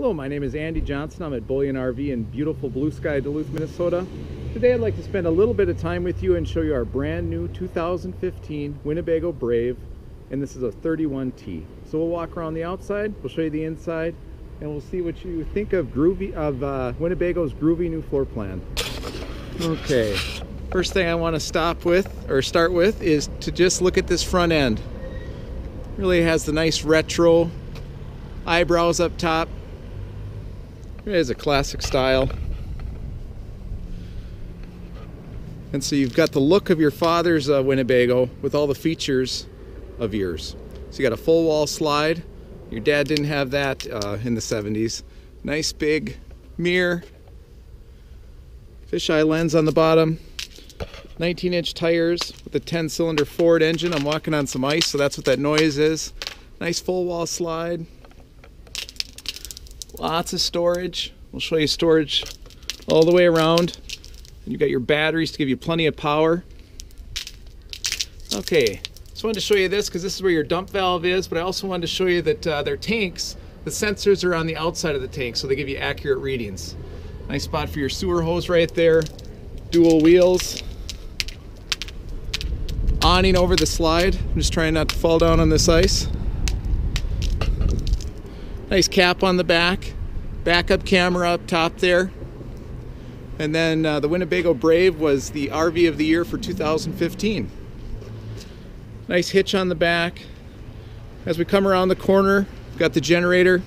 Hello, my name is Andy Johnson. I'm at Bullyan RV in beautiful blue sky Duluth, Minnesota. Today I'd like to spend a little bit of time with you and show you our brand new 2015 Winnebago Brave and this is a 31C. So we'll walk around the outside, we'll show you the inside and we'll see what you think of groovy of uh, Winnebago's groovy new floor plan. Okay, first thing I want to stop with or start with is to just look at this front end. Really has the nice retro eyebrows up top it is a classic style. And so you've got the look of your father's uh, Winnebago with all the features of yours. So you got a full wall slide. Your dad didn't have that uh, in the 70s. Nice big mirror. Fisheye lens on the bottom. 19 inch tires with a 10 cylinder Ford engine. I'm walking on some ice, so that's what that noise is. Nice full wall slide. Lots of storage. We'll show you storage all the way around. And you've got your batteries to give you plenty of power. Okay, just wanted to show you this because this is where your dump valve is, but I also wanted to show you that uh, their tanks, the sensors are on the outside of the tank, so they give you accurate readings. Nice spot for your sewer hose right there. Dual wheels. Awning over the slide. I'm just trying not to fall down on this ice. Nice cap on the back. Backup camera up top there. And then uh, the Winnebago Brave was the RV of the year for 2015. Nice hitch on the back. As we come around the corner, got the generator.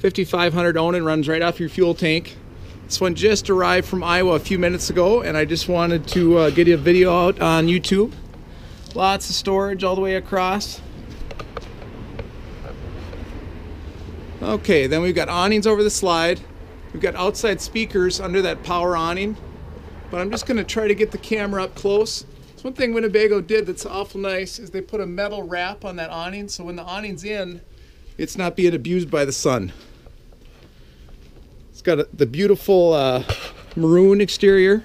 5500 Onan runs right off your fuel tank. This one just arrived from Iowa a few minutes ago, and I just wanted to uh, get you a video out on YouTube. Lots of storage all the way across. Okay, then we've got awnings over the slide. We've got outside speakers under that power awning. But I'm just going to try to get the camera up close. So one thing Winnebago did that's awful nice is they put a metal wrap on that awning so when the awning's in, it's not being abused by the sun. It's got a, the beautiful uh, maroon exterior.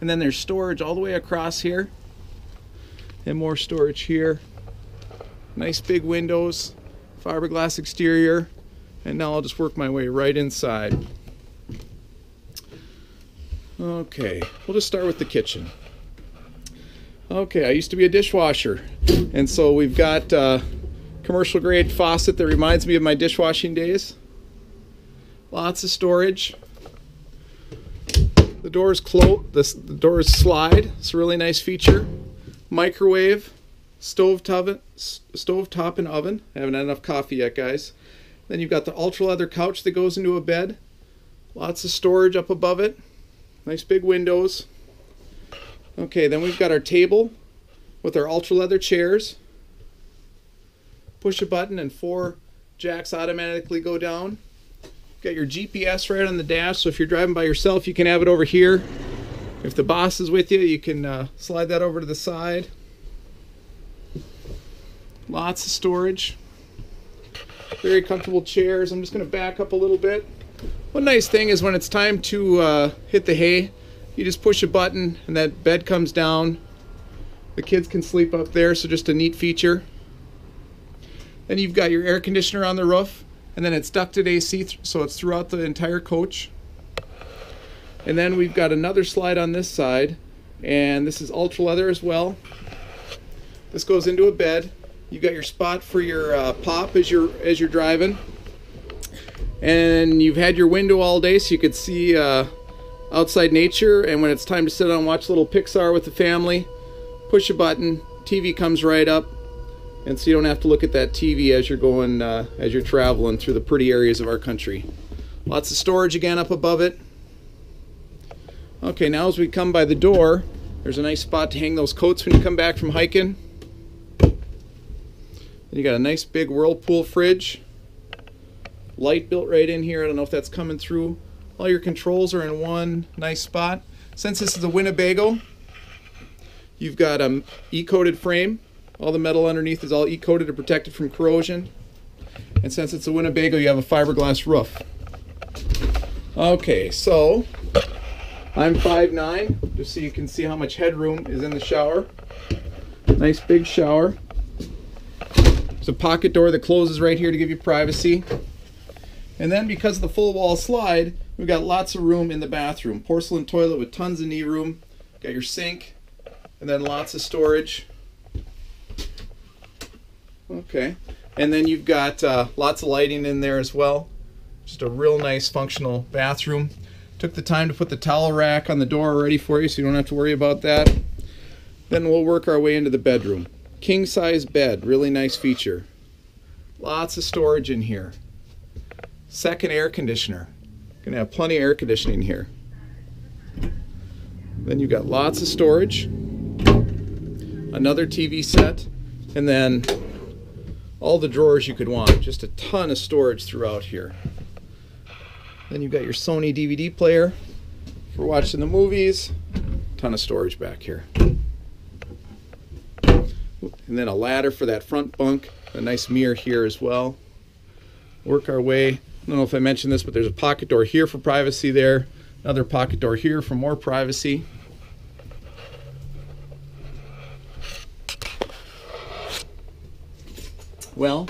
And then there's storage all the way across here. And more storage here. Nice big windows fiberglass exterior and now I'll just work my way right inside. Okay we'll just start with the kitchen. Okay I used to be a dishwasher and so we've got uh, commercial grade faucet that reminds me of my dishwashing days. Lots of storage. The doors close the, the doors slide. It's a really nice feature. Microwave stove top, stove top and oven. I haven't had enough coffee yet, guys. Then you've got the ultra leather couch that goes into a bed. Lots of storage up above it. Nice big windows. Okay, then we've got our table with our ultra leather chairs. Push a button and four jacks automatically go down. You've got your GPS right on the dash, so if you're driving by yourself, you can have it over here. If the boss is with you, you can uh, slide that over to the side. Lots of storage. Very comfortable chairs. I'm just going to back up a little bit. One nice thing is when it's time to uh, hit the hay, you just push a button and that bed comes down. The kids can sleep up there, so just a neat feature. Then you've got your air conditioner on the roof, and then it's ducted AC, so it's throughout the entire coach. And then we've got another slide on this side, and this is ultra leather as well. This goes into a bed. You got your spot for your uh, pop as you're as you're driving, and you've had your window all day, so you could see uh, outside nature. And when it's time to sit down and watch little Pixar with the family, push a button, TV comes right up, and so you don't have to look at that TV as you're going uh, as you're traveling through the pretty areas of our country. Lots of storage again up above it. Okay, now as we come by the door, there's a nice spot to hang those coats when you come back from hiking. Then you got a nice big Whirlpool fridge. Light built right in here. I don't know if that's coming through. All your controls are in one nice spot. Since this is a Winnebago, you've got a E-coated frame. All the metal underneath is all E-coated to protect it from corrosion. And since it's a Winnebago, you have a fiberglass roof. Okay, so I'm 5'9", just so you can see how much headroom is in the shower. Nice big shower. There's a pocket door that closes right here to give you privacy. And then because of the full wall slide, we've got lots of room in the bathroom. Porcelain toilet with tons of knee room. Got your sink, and then lots of storage. Okay. And then you've got uh, lots of lighting in there as well. Just a real nice functional bathroom. Took the time to put the towel rack on the door already for you so you don't have to worry about that. Then we'll work our way into the bedroom. King size bed, really nice feature. Lots of storage in here. Second air conditioner. Gonna have plenty of air conditioning here. Then you've got lots of storage. Another TV set. And then all the drawers you could want. Just a ton of storage throughout here. Then you've got your Sony DVD player for watching the movies. Ton of storage back here. And then a ladder for that front bunk. A nice mirror here as well. Work our way. I don't know if I mentioned this, but there's a pocket door here for privacy there. Another pocket door here for more privacy. Well,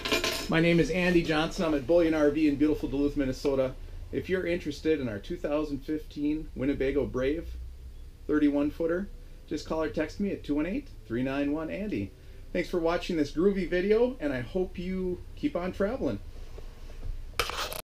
my name is Andy Johnson. I'm at Bullyan RV in beautiful Duluth, Minnesota. If you're interested in our 2015 Winnebago Brave 31 footer, just call or text me at 218 391 Andy. Thanks for watching this groovy video, and I hope you keep on traveling.